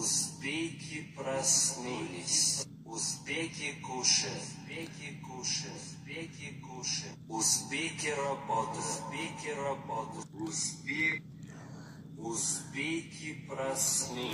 Узбеки проснулись. Узбеки кушают. Узбеки кушают. Узбеки кушают. Узбеки работают. Узбеки работают. Узбеки. Узбеки проснулись.